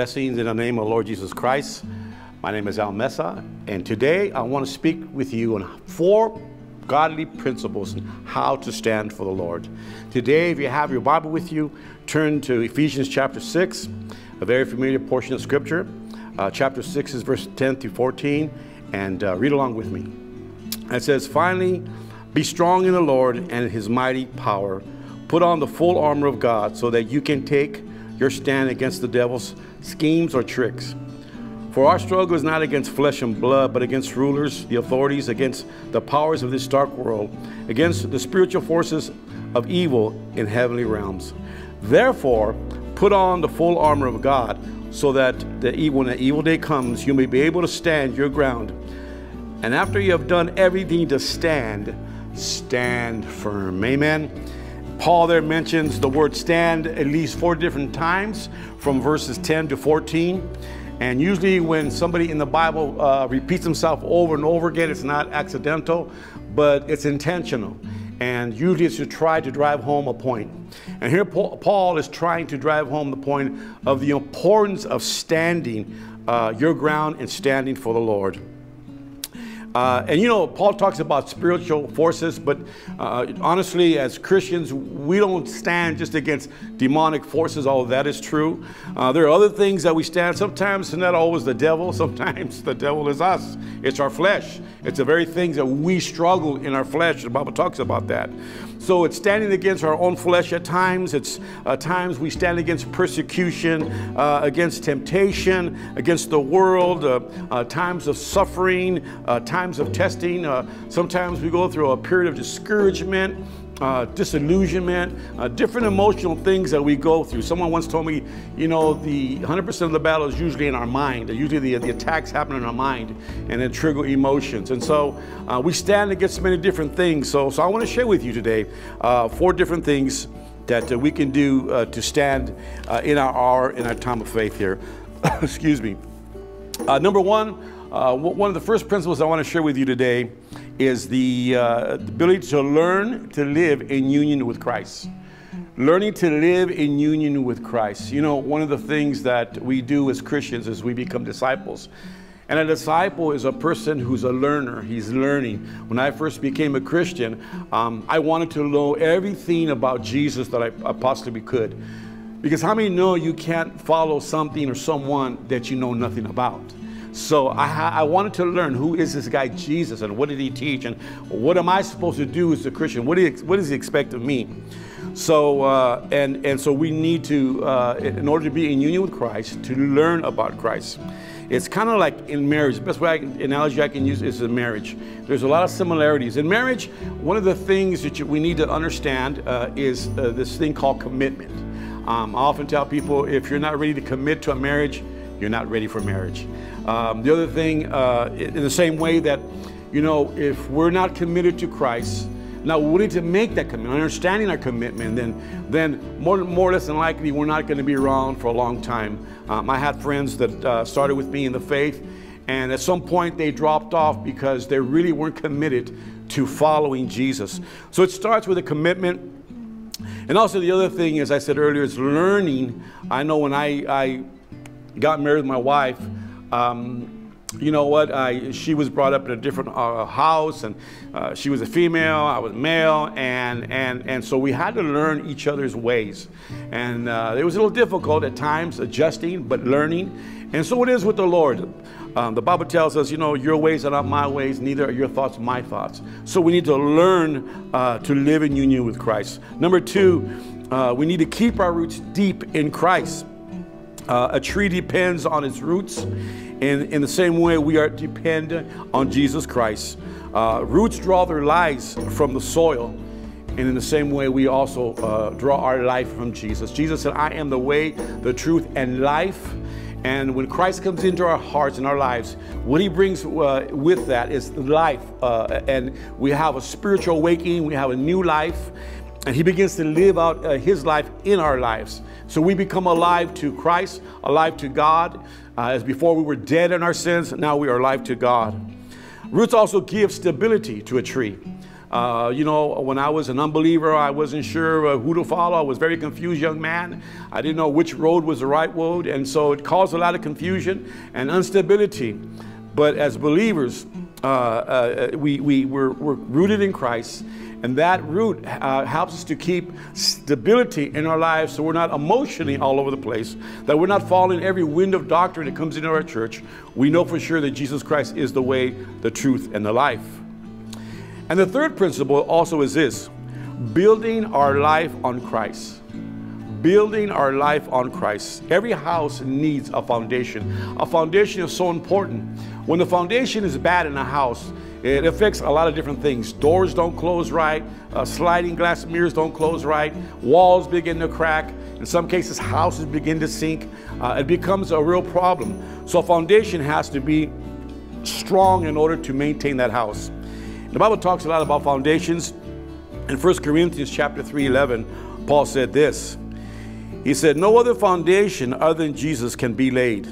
Blessings in the name of Lord Jesus Christ. My name is Al Meza, and today I want to speak with you on four godly principles and how to stand for the Lord. Today, if you have your Bible with you, turn to Ephesians chapter 6, a very familiar portion of Scripture. Uh, chapter 6 is verse 10 through 14, and uh, read along with me. It says, Finally, be strong in the Lord and his mighty power. Put on the full armor of God so that you can take your stand against the devil's schemes or tricks. For our struggle is not against flesh and blood, but against rulers, the authorities, against the powers of this dark world, against the spiritual forces of evil in heavenly realms. Therefore, put on the full armor of God, so that the when the evil day comes, you may be able to stand your ground. And after you have done everything to stand, stand firm. Amen. Paul there mentions the word stand at least four different times from verses 10 to 14. And usually, when somebody in the Bible uh, repeats himself over and over again, it's not accidental, but it's intentional. And usually, it's to try to drive home a point. And here, Paul is trying to drive home the point of the importance of standing uh, your ground and standing for the Lord. Uh, and you know, Paul talks about spiritual forces, but uh, honestly, as Christians, we don't stand just against demonic forces, although that is true. Uh, there are other things that we stand. Sometimes not always the devil, sometimes the devil is us. It's our flesh. It's the very things that we struggle in our flesh. The Bible talks about that. So it's standing against our own flesh at times. It's uh, times we stand against persecution, uh, against temptation, against the world, uh, times of suffering, uh, times of testing. Uh, sometimes we go through a period of discouragement uh, disillusionment, uh, different emotional things that we go through. Someone once told me, you know, the 100% of the battle is usually in our mind. Usually the, the attacks happen in our mind and then trigger emotions. And so uh, we stand against many different things. So, so I want to share with you today uh, four different things that uh, we can do uh, to stand in our hour, in our time of faith here. Excuse me. number one, one of the first principles I want to share with you today is the, uh, ability to learn to live in union with Christ. Learning to live in union with Christ. You know, one of the things that we do as Christians is we become disciples. And a disciple is a person who's a learner. He's learning. When I first became a Christian, um, I wanted to know everything about Jesus that I, I possibly could. Because how many know you can't follow something or someone that you know nothing about? So I, I, wanted to learn who is this guy Jesus and what did he teach and what am I supposed to do as a Christian? What, do you, what does he expect of me? So uh, and and so we need to, uh, in order to be in union with Christ, to learn about Christ. It's kind of like in marriage. The best way I can, analogy I can use is in marriage. There's a lot of similarities in marriage. One of the things that you, we need to understand uh, is uh, this thing called commitment. Um, I often tell people if you're not ready to commit to a marriage, you're not ready for marriage. Um, the other thing, uh, in the same way that, you know, if we're not committed to Christ, not willing to make that commitment, understanding our commitment, then, then more, more or less than likely we're not going to be around for a long time. Um, I had friends that uh, started with me in the faith, and at some point they dropped off because they really weren't committed to following Jesus. So it starts with a commitment. And also the other thing, as I said earlier, is learning. I know when I, I got married with my wife, um, you know what? I, she was brought up in a different uh, house, and uh, she was a female, I was male, and, and, and so we had to learn each other's ways. And uh, it was a little difficult at times, adjusting, but learning. And so it is with the Lord. Um, the Bible tells us, you know, your ways are not my ways, neither are your thoughts my thoughts. So we need to learn uh, to live in union with Christ. Number two, uh, we need to keep our roots deep in Christ. Uh, a tree depends on its roots. and in the same way, we are dependent on Jesus Christ. Uh, roots draw their lives from the soil. And in the same way, we also uh, draw our life from Jesus. Jesus said, I am the way, the truth, and life. And when Christ comes into our hearts and our lives, what he brings uh, with that is life. Uh, and we have a spiritual awakening, we have a new life, and he begins to live out uh, his life in our lives. So we become alive to Christ, alive to God. Uh, as before we were dead in our sins, now we are alive to God. Roots also give stability to a tree. Uh, you know, when I was an unbeliever, I wasn't sure uh, who to follow. I was very confused young man. I didn't know which road was the right road. And so it caused a lot of confusion and instability. But as believers, uh, uh, we, we, we're, we're rooted in Christ. And that root uh, helps us to keep stability in our lives so we're not emotionally all over the place, that we're not following every wind of doctrine that comes into our church. We know for sure that Jesus Christ is the way, the truth, and the life. And the third principle also is this building our life on Christ. Building our life on Christ. Every house needs a foundation. A foundation is so important. When the foundation is bad in a house, it affects a lot of different things. Doors don't close right, uh, sliding glass mirrors don't close right, walls begin to crack. In some cases, houses begin to sink. Uh, it becomes a real problem. So, a foundation has to be strong in order to maintain that house. The Bible talks a lot about foundations. In 1 Corinthians chapter 3, 11, Paul said this. He said, No other foundation other than Jesus can be laid.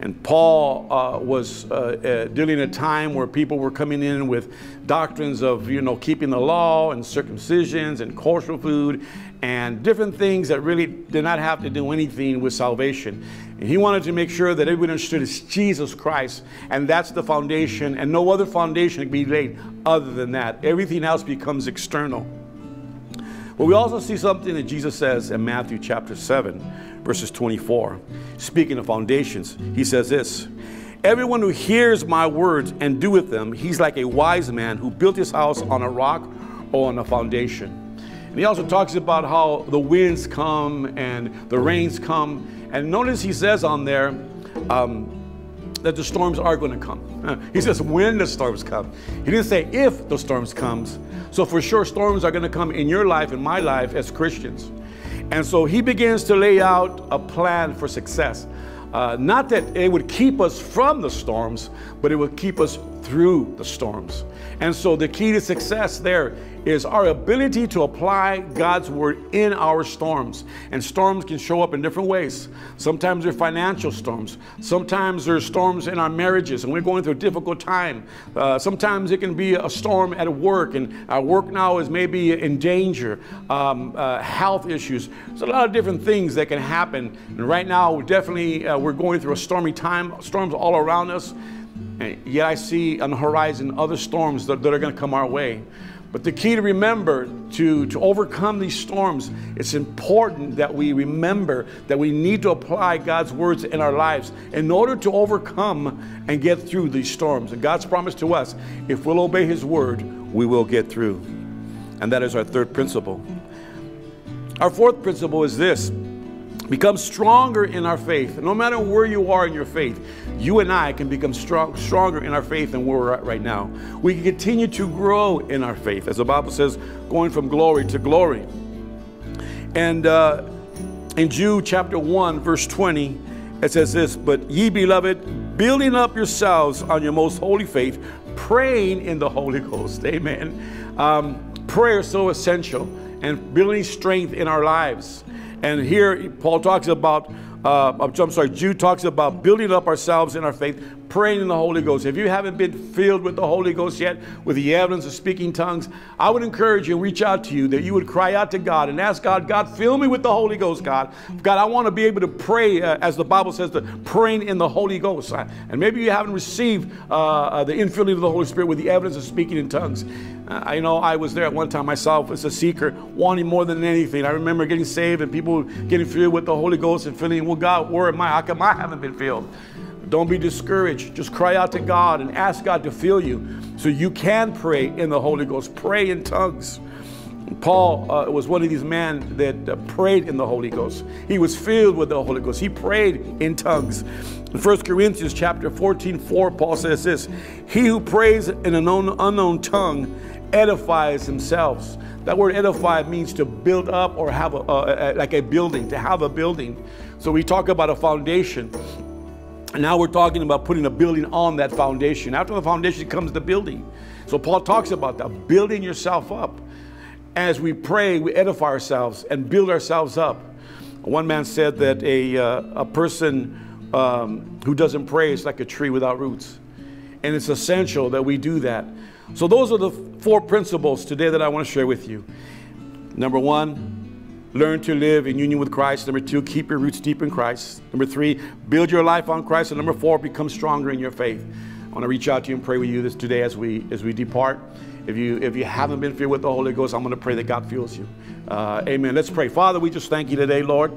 And Paul uh, was uh, uh, dealing a time where people were coming in with doctrines of, you know, keeping the law and circumcisions and kosher food and different things that really did not have to do anything with salvation. And he wanted to make sure that everyone understood it's Jesus Christ, and that's the foundation, and no other foundation can be laid other than that. Everything else becomes external. But we also see something that Jesus says in Matthew chapter 7, verses 24. Speaking of foundations, he says this Everyone who hears my words and doeth them, he's like a wise man who built his house on a rock or on a foundation. And he also talks about how the winds come and the rains come. And notice he says on there um, that the storms are going to come. He says when the storms come. He didn't say if the storms comes. So for sure, storms are going to come in your life, in my life as Christians. And so he begins to lay out a plan for success. Uh, not that it would keep us from the storms, but it would keep us through the storms. And so the key to success there is our ability to apply God's word in our storms. And storms can show up in different ways. Sometimes they're financial storms. Sometimes there's storms in our marriages and we're going through a difficult time. Uh, sometimes it can be a storm at work and our work now is maybe in danger, um, uh, health issues. There's a lot of different things that can happen. And right now, we're definitely, uh, we're going through a stormy time, storms all around us. And yet I see on the horizon other storms that, that are going to come our way. But the key to remember to, to overcome these storms, it's important that we remember that we need to apply God's words in our lives in order to overcome and get through these storms. And God's promise to us, if we'll obey His word, we will get through. And that is our third principle. Our fourth principle is this become stronger in our faith. No matter where you are in your faith, you and I can become strong, stronger in our faith than where we're at right now. We can continue to grow in our faith, as the Bible says, going from glory to glory. And uh, in Jude chapter 1, verse 20, it says this But ye beloved, building up yourselves on your most holy faith, praying in the Holy Ghost. Amen. Um, prayer is so essential and building strength in our lives. And here Paul talks about, uh, I'm sorry, Jude talks about building up ourselves in our faith, praying in the Holy Ghost. If you haven't been filled with the Holy Ghost yet, with the evidence of speaking tongues, I would encourage you and reach out to you that you would cry out to God and ask God, God, fill me with the Holy Ghost, God. God, I want to be able to pray, uh, as the Bible says, to praying in the Holy Ghost. And maybe you haven't received uh, uh, the infilling of the Holy Spirit with the evidence of speaking in tongues. I know I was there at one time myself as a seeker, wanting more than anything. I remember getting saved and people getting filled with the Holy Ghost and feeling, well, God, where am I? How come I haven't been filled? Don't be discouraged. Just cry out to God and ask God to fill you so you can pray in the Holy Ghost. Pray in tongues. Paul uh, was one of these men that uh, prayed in the Holy Ghost. He was filled with the Holy Ghost. He prayed in tongues. In 1 Corinthians chapter 14, 4, Paul says this, He who prays in an unknown, unknown tongue edifies himself. That word edify means to build up or have a, uh, like a building, to have a building. So we talk about a foundation. And now we're talking about putting a building on that foundation. After the foundation comes the building. So Paul talks about that, building yourself up. As we pray, we edify ourselves and build ourselves up. One man said that a, uh, a person um, who doesn't pray is like a tree without roots. And it's essential that we do that. So, those are the four principles today that I want to share with you. Number one, learn to live in union with Christ. Number two, keep your roots deep in Christ. Number three, build your life on Christ. And number four, become stronger in your faith. I want to reach out to you and pray with you this today as we as we depart. If you if you haven't been filled with the Holy Ghost, I'm going to pray that God fills you. Uh, amen. Let's pray. Father, we just thank you today, Lord.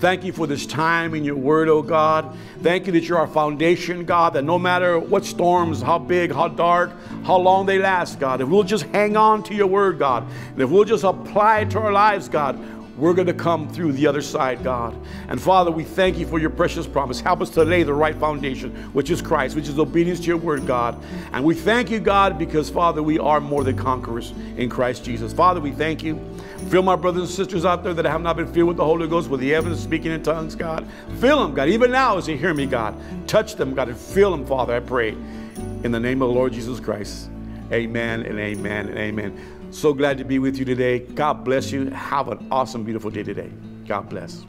Thank you for this time in your word, oh God. Thank you that you're our foundation, God, that no matter what storms, how big, how dark, how long they last, God, if we'll just hang on to your word, God, and if we'll just apply it to our lives, God, we're going to come through the other side, God. And Father, we thank you for your precious promise. Help us to lay the right foundation, which is Christ, which is obedience to your word, God. And we thank you, God, because, Father, we are more than conquerors in Christ Jesus. Father, we thank you. Fill my brothers and sisters out there that have not been filled with the Holy Ghost, with the evidence speaking in tongues, God. Fill them, God, even now as they hear me, God. Touch them, God, and fill them, Father, I pray. In the name of the Lord Jesus Christ. Amen and amen and amen. So glad to be with you today. God bless you. Have an awesome, beautiful day today. God bless.